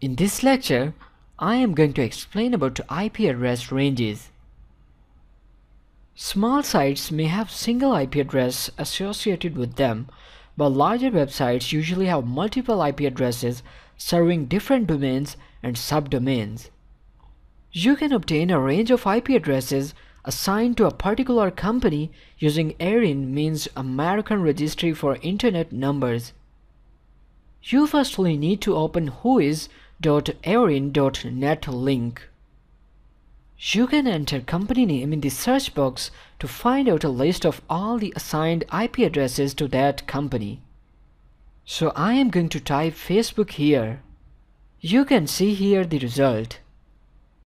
In this lecture, I am going to explain about IP address ranges. Small sites may have single IP address associated with them, but larger websites usually have multiple IP addresses serving different domains and subdomains. You can obtain a range of IP addresses assigned to a particular company using ARIN means American Registry for Internet Numbers. You firstly need to open whois.arin.net link. You can enter company name in the search box to find out a list of all the assigned IP addresses to that company. So I am going to type Facebook here. You can see here the result.